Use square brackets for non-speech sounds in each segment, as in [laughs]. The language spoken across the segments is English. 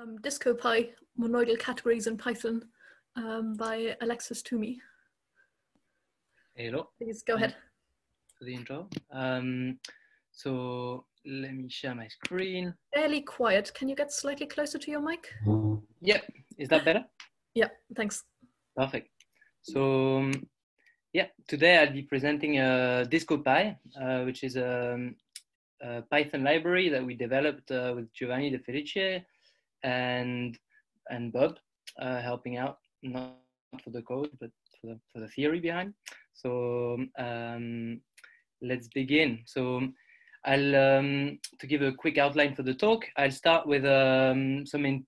um, DisCoPy, Monoidal Categories in Python um, by Alexis Toumi. Hello. Please go ahead. For the intro. Um, so let me share my screen. Fairly quiet. Can you get slightly closer to your mic? Yep. Is that better? Yeah, thanks. Perfect. So um, yeah, today I'll be presenting a DisCoPy, uh, which is a, a, Python library that we developed uh, with Giovanni De Felice and and Bob uh, helping out, not for the code, but for the, for the theory behind. So um, let's begin. So I'll, um, to give a quick outline for the talk, I'll start with um, some in,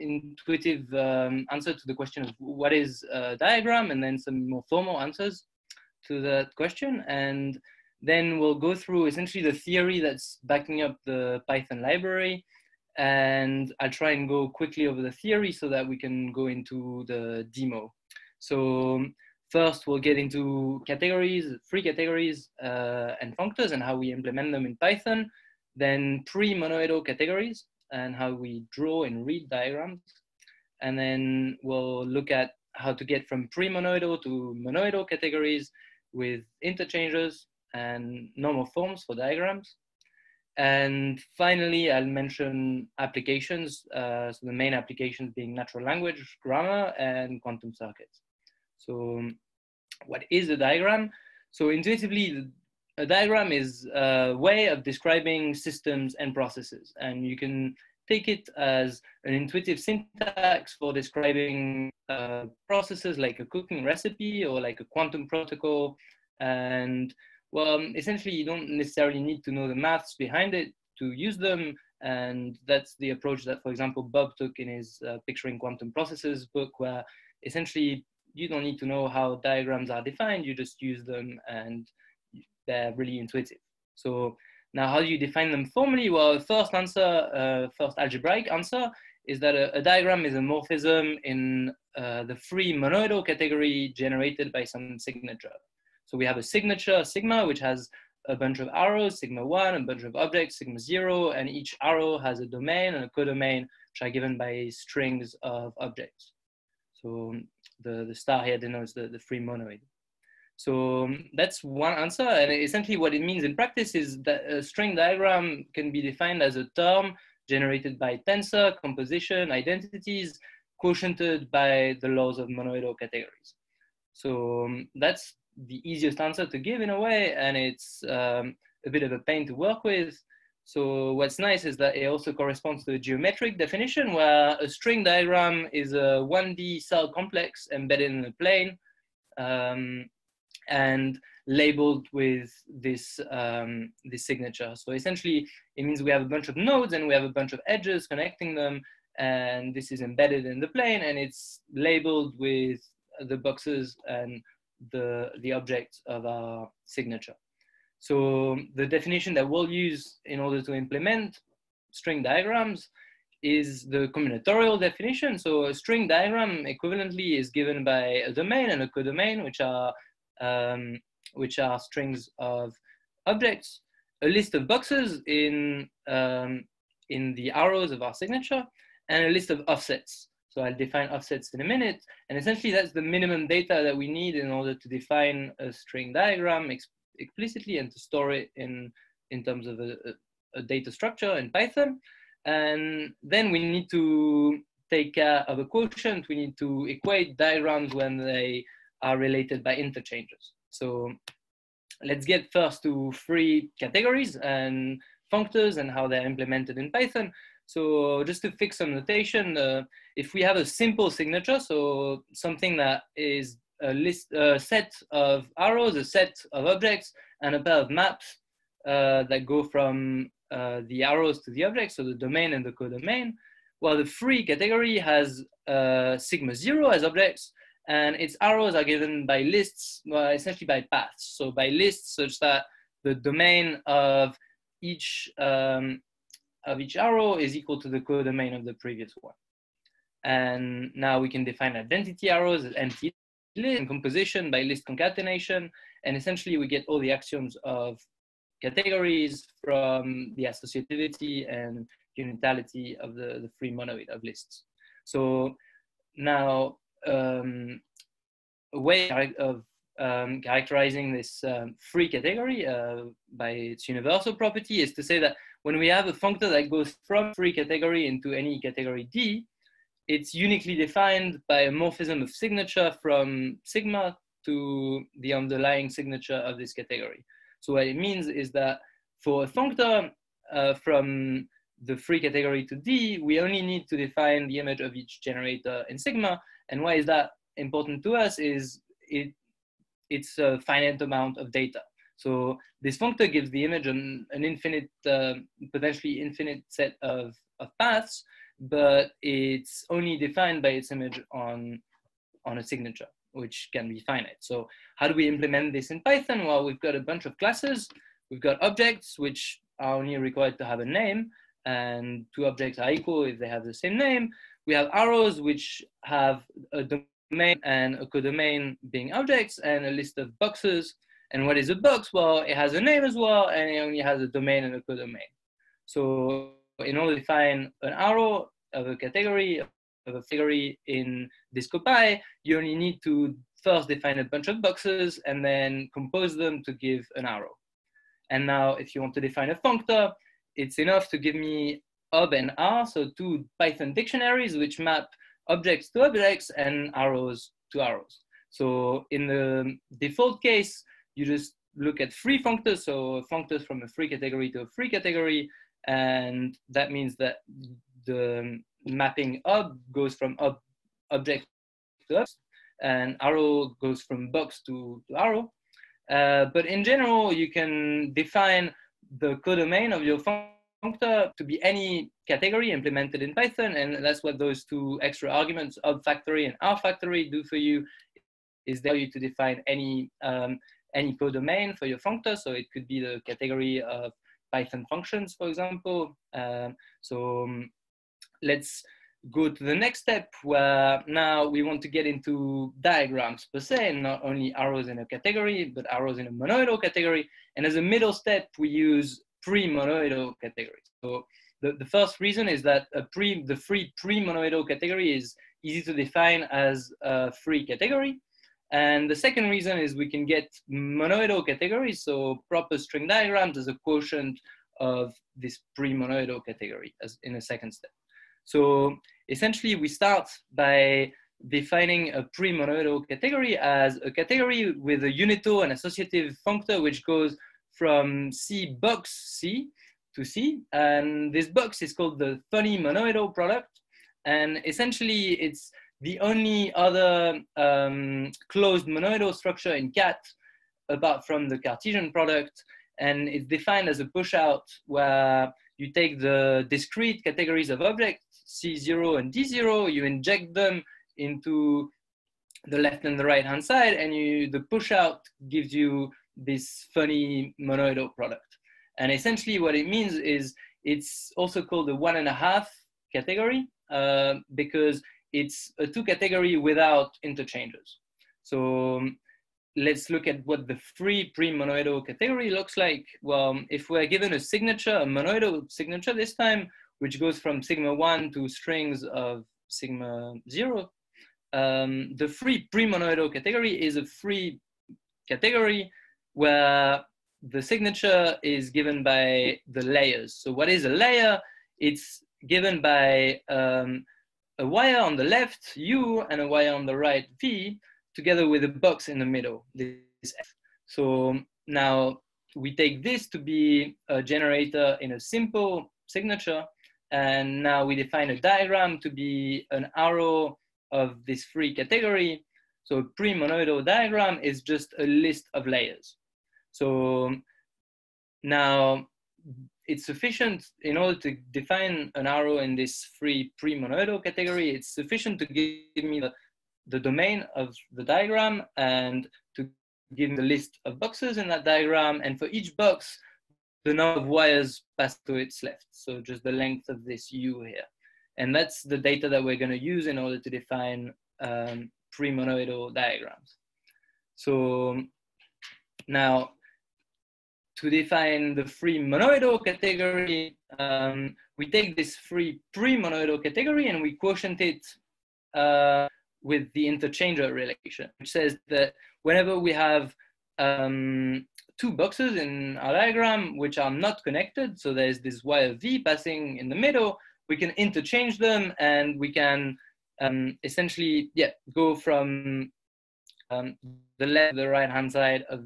intuitive um, answer to the question of what is a diagram and then some more formal answers to that question. And then we'll go through essentially the theory that's backing up the Python library. And I'll try and go quickly over the theory so that we can go into the demo. So First, we'll get into categories, free categories uh, and functors and how we implement them in Python. Then pre-monoidal categories and how we draw and read diagrams. And then we'll look at how to get from pre-monoidal to monoidal categories with interchanges and normal forms for diagrams. And finally, I'll mention applications. Uh, so the main applications being natural language, grammar, and quantum circuits. So what is a diagram? So intuitively, a diagram is a way of describing systems and processes. And you can take it as an intuitive syntax for describing uh, processes like a cooking recipe or like a quantum protocol. And well, essentially, you don't necessarily need to know the maths behind it to use them. And that's the approach that, for example, Bob took in his uh, Picturing Quantum Processes book, where essentially you don't need to know how diagrams are defined, you just use them and they're really intuitive. So now how do you define them formally? Well, first answer, uh, first algebraic answer is that a, a diagram is a morphism in uh, the free monoidal category generated by some signature. So we have a signature sigma, which has a bunch of arrows, sigma one, a bunch of objects, sigma zero, and each arrow has a domain and a codomain, which are given by strings of objects. So the, the star here denotes the, the free monoid. So um, that's one answer. And essentially what it means in practice is that a string diagram can be defined as a term generated by tensor, composition, identities, quotiented by the laws of monoidal categories. So um, that's the easiest answer to give in a way, and it's um, a bit of a pain to work with. So what's nice is that it also corresponds to a geometric definition where a string diagram is a 1D cell complex embedded in a plane um, and labeled with this, um, this signature. So essentially it means we have a bunch of nodes and we have a bunch of edges connecting them and this is embedded in the plane and it's labeled with the boxes and the, the objects of our signature. So the definition that we'll use in order to implement string diagrams is the combinatorial definition. So a string diagram equivalently is given by a domain and a codomain, which are um, which are strings of objects, a list of boxes in um, in the arrows of our signature, and a list of offsets. So I'll define offsets in a minute. And essentially that's the minimum data that we need in order to define a string diagram, explicitly and to store it in, in terms of a, a data structure in Python. And then we need to take care of a quotient. We need to equate diagrams when they are related by interchanges. So let's get first to free categories and functors and how they're implemented in Python. So just to fix some notation, uh, if we have a simple signature, so something that is a list, a set of arrows, a set of objects, and a pair of maps uh, that go from uh, the arrows to the objects, so the domain and the codomain. While the free category has uh, sigma zero as objects, and its arrows are given by lists, well, essentially by paths. So by lists such that the domain of each um, of each arrow is equal to the codomain of the previous one. And now we can define identity arrows as empty list composition by list concatenation. And essentially we get all the axioms of categories from the associativity and unitality of the, the free monoid of lists. So now um, a way of um, characterizing this um, free category uh, by its universal property is to say that when we have a functor that goes from free category into any category D, it's uniquely defined by a morphism of signature from sigma to the underlying signature of this category. So what it means is that for a functor uh, from the free category to D, we only need to define the image of each generator in sigma. And why is that important to us is it, it's a finite amount of data. So this functor gives the image an, an infinite, uh, potentially infinite set of, of paths, but it's only defined by its image on, on a signature, which can be finite. So how do we implement this in Python? Well, we've got a bunch of classes. We've got objects, which are only required to have a name, and two objects are equal if they have the same name. We have arrows, which have a domain and a codomain being objects, and a list of boxes. And what is a box? Well, it has a name as well, and it only has a domain and a codomain. So in order to define an arrow of a category, of a category in DisCoPy, you only need to first define a bunch of boxes and then compose them to give an arrow. And now if you want to define a functor, it's enough to give me ob and ar, so two Python dictionaries which map objects to objects and arrows to arrows. So in the default case, you just look at free functors, so functors from a free category to a free category, and that means that the mapping ob goes from ob object to and arrow goes from box to, to arrow. Uh, but in general, you can define the codomain of your functor to be any category implemented in Python, and that's what those two extra arguments, ob factory and ar factory, do for you, is they allow you to define any um, any codomain for your functor. So it could be the category of Python functions, for example. Um, so um, let's go to the next step where now we want to get into diagrams per se, not only arrows in a category, but arrows in a monoidal category. And as a middle step, we use pre-monoidal categories. So the, the first reason is that a pre, the free pre-monoidal category is easy to define as a free category. And the second reason is we can get monoidal categories, so proper string diagrams as a quotient of this pre-monoidal category as in a second step. So essentially we start by defining a pre-monoidal category as a category with a unital and associative functor which goes from C box C to C. And this box is called the funny monoidal product. And essentially it's the only other um, closed monoidal structure in cat, apart from the Cartesian product, and it's defined as a push out where you take the discrete categories of objects, C0 and D0, you inject them into the left and the right hand side, and you the push out gives you this funny monoidal product. And essentially what it means is it's also called the one and a half category uh, because it's a two category without interchanges. So um, let's look at what the free pre-monoidal category looks like. Well, if we're given a signature, a monoidal signature this time, which goes from sigma one to strings of sigma zero, um, the free pre-monoidal category is a free category where the signature is given by the layers. So what is a layer? It's given by um, a wire on the left, U, and a wire on the right, V, together with a box in the middle, this F. So now we take this to be a generator in a simple signature, and now we define a diagram to be an arrow of this free category. So a pre-monoidal diagram is just a list of layers. So now it's sufficient in order to define an arrow in this free pre-monoidal category, it's sufficient to give me the, the domain of the diagram and to give me the list of boxes in that diagram. And for each box, the number of wires passed to its left. So just the length of this U here. And that's the data that we're gonna use in order to define um, pre-monoidal diagrams. So now to define the free monoidal category, um, we take this free pre-monoidal category and we quotient it uh, with the interchanger relation, which says that whenever we have um, two boxes in our diagram which are not connected, so there's this wire V passing in the middle, we can interchange them and we can um, essentially yeah, go from um, the left to the right hand side of,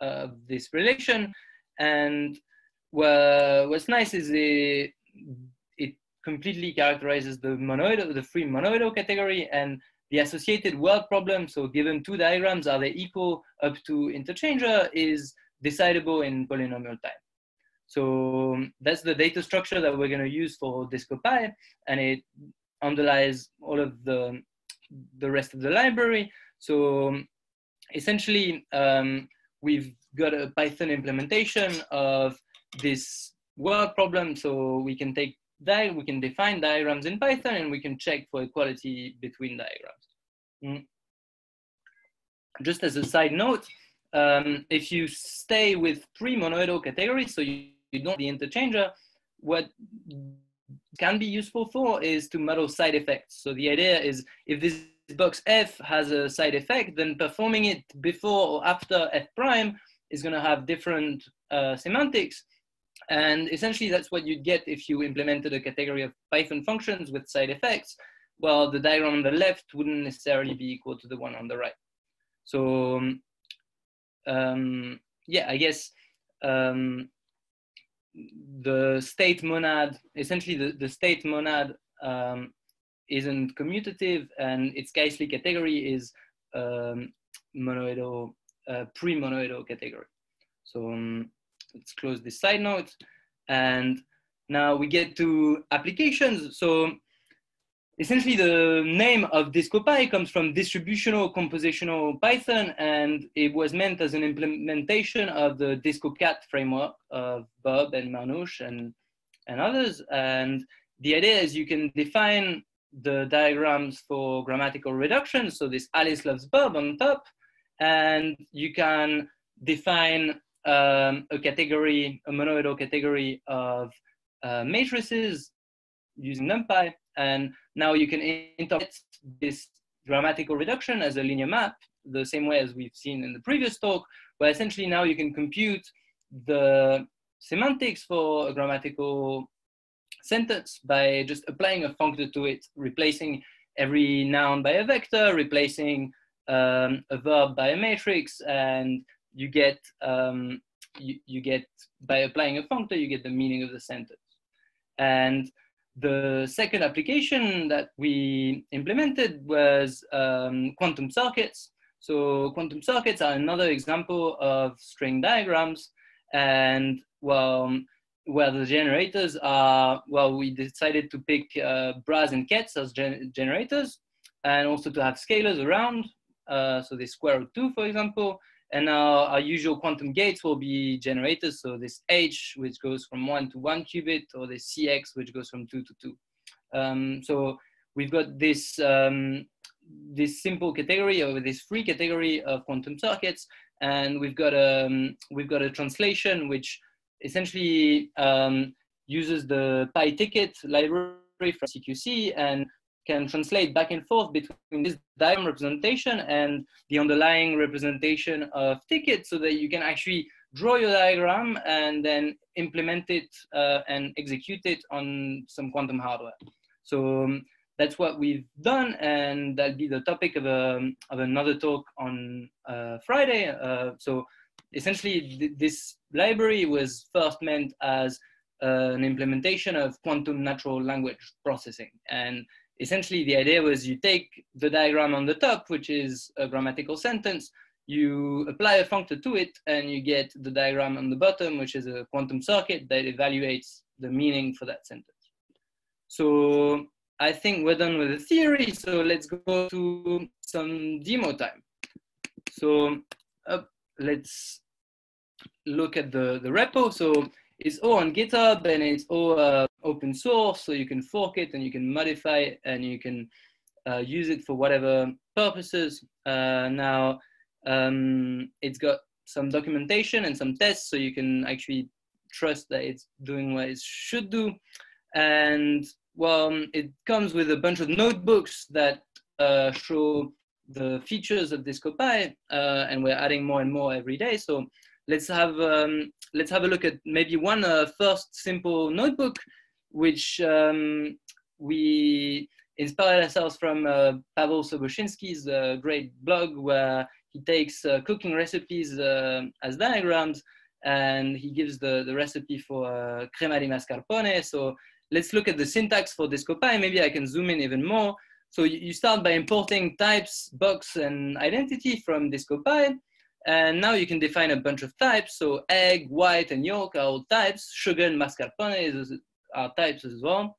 of this relation. And what, what's nice is it, it completely characterizes the monoidal, the free monoidal category and the associated word problem. So given two diagrams, are they equal up to interchanger is decidable in polynomial time. So um, that's the data structure that we're going to use for DisCoPy, and it underlies all of the, the rest of the library. So um, essentially, um, we've got a Python implementation of this word problem. So we can take di we can define diagrams in Python and we can check for equality between diagrams. Mm. Just as a side note, um, if you stay with pre-monoidal categories, so you, you don't the interchanger, what can be useful for is to model side effects. So the idea is if this box F has a side effect, then performing it before or after F prime is going to have different uh, semantics. And essentially, that's what you'd get if you implemented a category of Python functions with side effects. Well, the diagram on the left wouldn't necessarily be equal to the one on the right. So, um, yeah, I guess um, the state monad, essentially the, the state monad um, isn't commutative and its Kleisli category is um, monoidal, uh, pre-monoidal category. So um, let's close this side note. And now we get to applications. So essentially the name of DisCoPy comes from distributional compositional Python, and it was meant as an implementation of the DisCoCat framework of Bob and Mehrnoosh and, and others. And the idea is you can define the diagrams for grammatical reduction. So this Alice loves Bob on top, and you can define um, a category, a monoidal category of uh, matrices using NumPy. And now you can interpret this grammatical reduction as a linear map, the same way as we've seen in the previous talk, where essentially now you can compute the semantics for a grammatical sentence by just applying a functor to it, replacing every noun by a vector, replacing um, a verb by a matrix, and you get um, you, you get by applying a functor, you get the meaning of the sentence. And the second application that we implemented was um, quantum circuits. So quantum circuits are another example of string diagrams. And well, where the generators are, well, we decided to pick uh, bras and kets as gen generators and also to have scalars around. Uh, so the square root two, for example, and now our usual quantum gates will be generators. So this H, which goes from one to one qubit, or the CX, which goes from two to two. Um, so we've got this, um, this simple category or this free category of quantum circuits. And we've got a, um, we've got a translation which essentially um, uses the pytket library from CQC and can translate back and forth between this diagram representation and the underlying representation of tickets so that you can actually draw your diagram and then implement it uh, and execute it on some quantum hardware. So um, that's what we've done and that'll be the topic of, a, um, of another talk on uh, Friday. Uh, so essentially th this library was first meant as uh, an implementation of quantum natural language processing. And essentially the idea was you take the diagram on the top, which is a grammatical sentence, you apply a functor to it, and you get the diagram on the bottom, which is a quantum circuit that evaluates the meaning for that sentence. So I think we're done with the theory, so let's go to some demo time. So uh, let's look at the, the repo. So it's all on GitHub and it's all uh, open source, so you can fork it and you can modify it and you can uh, use it for whatever purposes. Uh, now, um, it's got some documentation and some tests so you can actually trust that it's doing what it should do. And well, it comes with a bunch of notebooks that uh, show the features of DisCoPy, uh, and we're adding more and more every day. So let's have um, let's have a look at maybe one uh, first simple notebook, which um, we inspired ourselves from uh, Pawel Sobocinski's uh, great blog, where he takes uh, cooking recipes uh, as diagrams, and he gives the, the recipe for crema di mascarpone. So let's look at the syntax for DisCoPy. Maybe I can zoom in even more. So you start by importing types, box, and identity from DisCoPy. And now you can define a bunch of types. So egg, white, and yolk are all types. Sugar and mascarpone are types as well.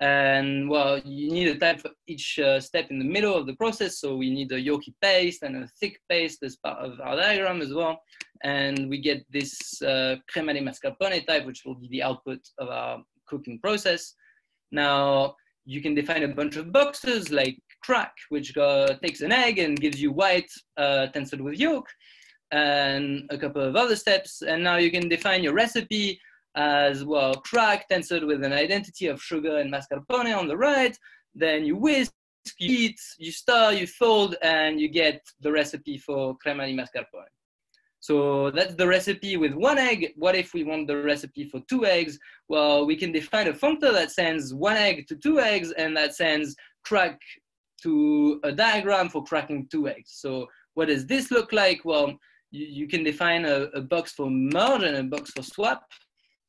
And well, you need a type for each uh, step in the middle of the process. So we need a yolky paste and a thick paste as part of our diagram as well. And we get this uh, crema mascarpone type, which will be the output of our cooking process. Now, you can define a bunch of boxes like crack, which uh, takes an egg and gives you white uh, tensored with yolk, and a couple of other steps. And now you can define your recipe as well, crack tensored with an identity of sugar and mascarpone on the right. Then you whisk, you heat, you stir, you fold, and you get the recipe for crema di mascarpone. So that's the recipe with one egg. What if we want the recipe for two eggs? Well, we can define a functor that sends one egg to two eggs and that sends crack to a diagram for cracking two eggs. So what does this look like? Well, you, you can define a, a, box for merge and a box for swap.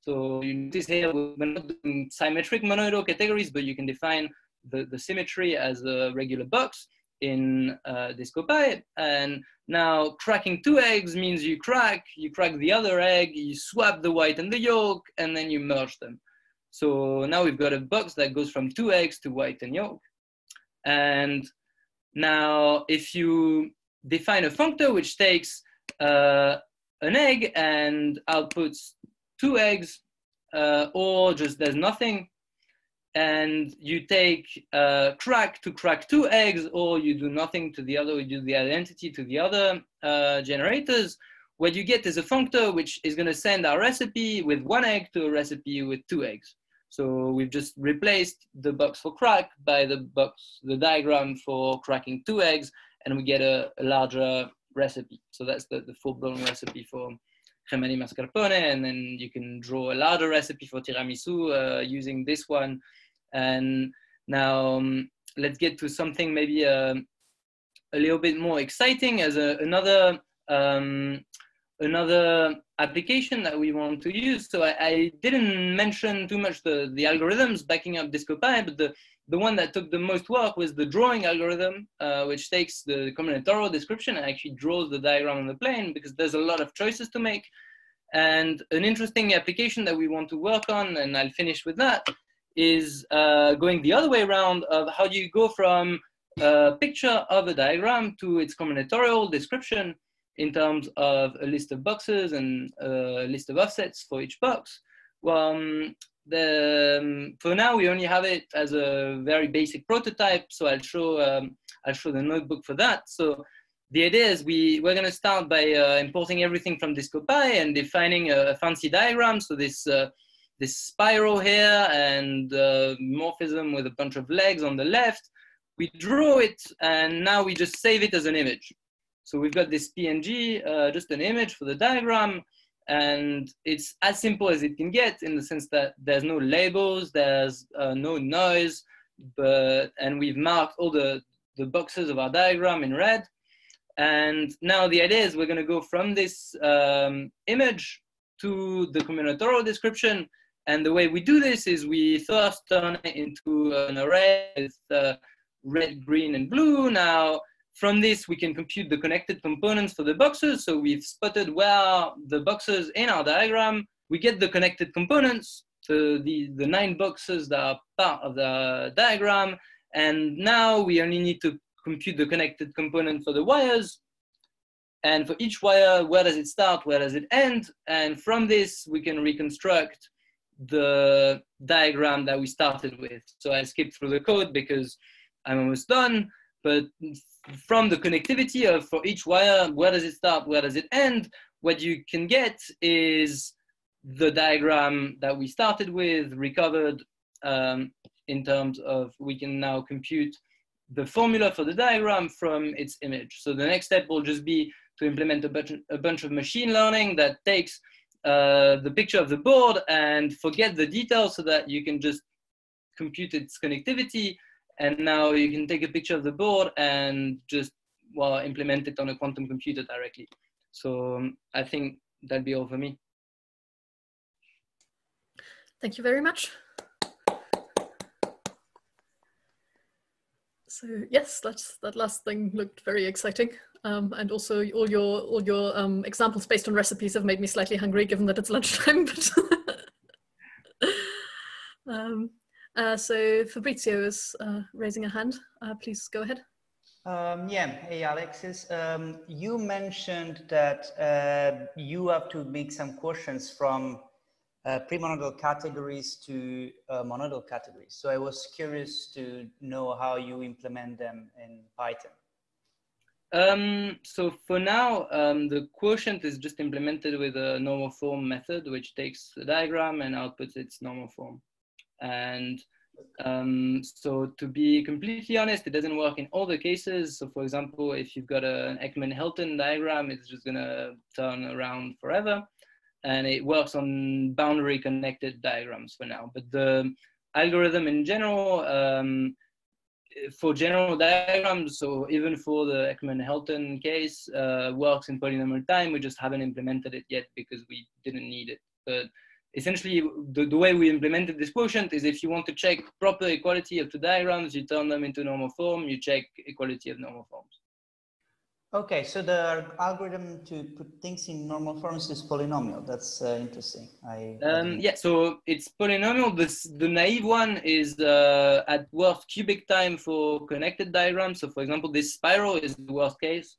So you notice here we're not doing symmetric monoidal categories, but you can define the, the symmetry as a regular box in uh, DisCoPy. And now cracking two eggs means you crack, you crack the other egg, you swap the white and the yolk, and then you merge them. So now we've got a box that goes from two eggs to white and yolk. And now if you define a functor which takes uh, an egg and outputs two eggs, uh, or just there's nothing, and you take uh, crack to crack two eggs, or you do nothing to the other, you do the identity to the other uh, generators, what you get is a functor which is going to send our recipe with one egg to a recipe with two eggs. So we've just replaced the box for crack by the box, the diagram for cracking two eggs, and we get a, a larger recipe. So that's the, the full-blown recipe for crema di mascarpone, and then you can draw a larger recipe for tiramisu uh, using this one and now um, let's get to something maybe uh, a little bit more exciting as a, another um, another application that we want to use. So I, I, didn't mention too much the, the algorithms backing up DisCoPy, but the, the one that took the most work was the drawing algorithm, uh, which takes the combinatorial description and actually draws the diagram on the plane because there's a lot of choices to make. And an interesting application that we want to work on, and I'll finish with that, is uh, going the other way around of how do you go from a picture of a diagram to its combinatorial description in terms of a list of boxes and a list of offsets for each box. Well, um, the, um, for now, we only have it as a very basic prototype. So I'll show, um, I'll show the notebook for that. So the idea is we, we're going to start by uh, importing everything from DisCoPy and defining a, fancy diagram. So this uh, this spiral here and uh, morphism with a bunch of legs on the left. We draw it and now we just save it as an image. So we've got this PNG, uh, just an image for the diagram, and it's as simple as it can get in the sense that there's no labels, there's uh, no noise, but and we've marked all the, the boxes of our diagram in red. And now the idea is we're going to go from this um, image to the combinatorial description and the way we do this is we first turn it into an array with uh, red, green, and blue. Now, from this, we can compute the connected components for the boxes. So we've spotted where the boxes in our diagram. We get the connected components, so the, the nine boxes that are part of the diagram. And now we only need to compute the connected component for the wires. And for each wire, where does it start? Where does it end? And from this, we can reconstruct the diagram that we started with. So I skipped through the code because I'm almost done, but from the connectivity of for each wire, where does it start, where does it end, what you can get is the diagram that we started with recovered um, in terms of we can now compute the formula for the diagram from its image. So the next step will just be to implement a bunch, a bunch of machine learning that takes uh, the picture of the board and forget the details so that you can just compute its connectivity. And now you can take a picture of the board and just well, implement it on a quantum computer directly. So um, I think that'd be all for me. Thank you very much. So yes, that's, that last thing looked very exciting. Um, and also all your all your um, examples based on recipes have made me slightly hungry given that it's lunchtime. [laughs] But um, uh, so Fabrizio is uh, raising a hand. Uh, please go ahead. Um, yeah, hey Alexis, um, you mentioned that uh, you have to make some quotients from uh, premonoidal categories to uh, monoidal categories. So I was curious to know how you implement them in Python. Um, so for now, um, the quotient is just implemented with a normal form method, which takes the diagram and outputs its normal form. And um, so to be completely honest, it doesn't work in all the cases. So for example, if you've got a, an Eckmann-Hilton diagram, it's just gonna turn around forever and it works on boundary connected diagrams for now. But the algorithm in general, um, for general diagrams, so even for the Eckmann-Hilton case, uh, works in polynomial time. We just haven't implemented it yet because we didn't need it. But essentially, the, the way we implemented this quotient is if you want to check proper equality of two diagrams, you turn them into normal form, you check equality of normal forms. Okay, so the algorithm to put things in normal forms is polynomial. That's uh, interesting. I, um, yeah, so it's polynomial. This, the naive one is uh, at worst cubic time for connected diagrams. So for example, this spiral is the worst case.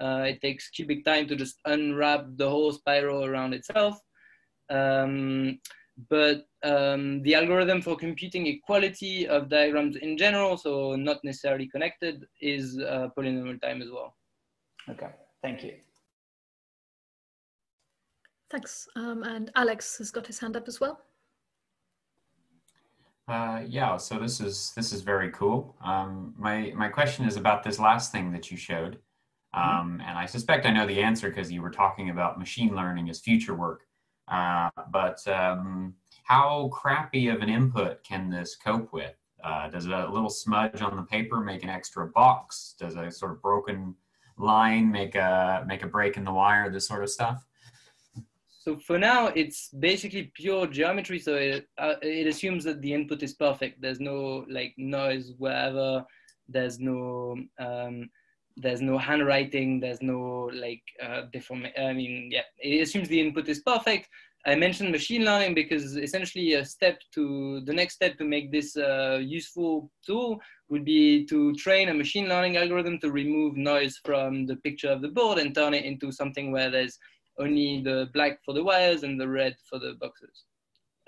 Uh, it takes cubic time to just unwrap the whole spiral around itself. Um, but um, the algorithm for computing equality of diagrams in general, so not necessarily connected, is uh, polynomial time as well. Okay, thank you. Thanks. Um, and Alex has got his hand up as well. Uh, yeah, so this is this is very cool. Um, my my question is about this last thing that you showed, mm-hmm. um, and I suspect I know the answer because you were talking about machine learning as future work. Uh, but um, how crappy of an input can this cope with? Uh, does a little smudge on the paper make an extra box? Does a sort of broken line, make a make a break in the wire, this sort of stuff? So for now, it's basically pure geometry. So it, uh, it assumes that the input is perfect. There's no like noise wherever. There's no um, there's no handwriting. There's no like uh, deform. I mean, yeah, it assumes the input is perfect. I mentioned machine learning because essentially a step to the next step to make this uh, useful tool would be to train a machine learning algorithm to remove noise from the picture of the board and turn it into something where there's only the black for the wires and the red for the boxes.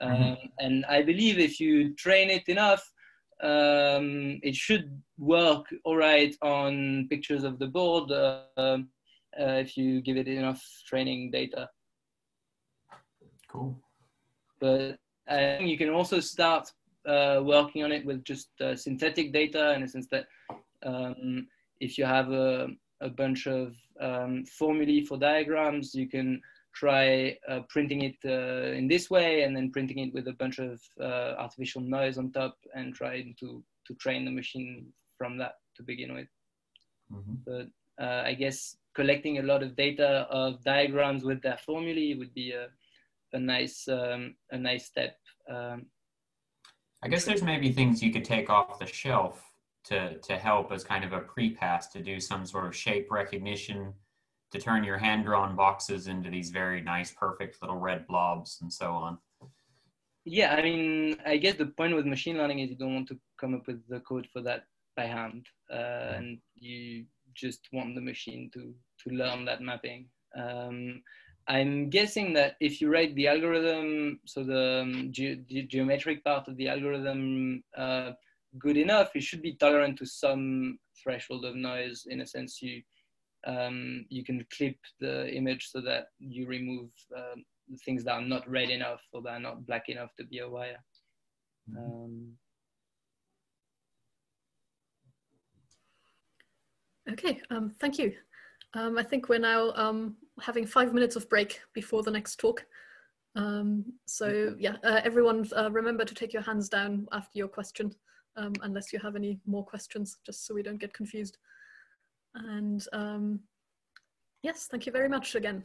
Mm-hmm. Um, and I believe if you train it enough, um, it should work all right on pictures of the board uh, uh, if you give it enough training data. Cool. But I think you can also start uh, working on it with just uh, synthetic data in the sense that um, if you have a, a bunch of um, formulae for diagrams, you can try uh, printing it uh, in this way and then printing it with a bunch of uh, artificial noise on top and trying to, to train the machine from that to begin with. Mm-hmm. But uh, I guess collecting a lot of data of diagrams with their formulae would be a, a nice um, a nice step. Um, I guess there's maybe things you could take off the shelf to to help as kind of a pre-pass to do some sort of shape recognition to turn your hand drawn boxes into these very nice perfect little red blobs and so on. Yeah, I mean, I guess the point with machine learning is you don't want to come up with the code for that by hand, uh, and you just want the machine to to learn that mapping. Um, I'm guessing that if you write the algorithm, so the, um, ge the geometric part of the algorithm uh, good enough, it should be tolerant to some threshold of noise. In a sense, you um, you can clip the image so that you remove um, things that are not red enough or that are not black enough to be a wire. Um, okay, um, thank you. Um, I think we're now um, having five minutes of break before the next talk. Um, so yeah, uh, everyone uh, remember to take your hands down after your question, um, unless you have any more questions, just so we don't get confused. And um, yes, thank you very much again.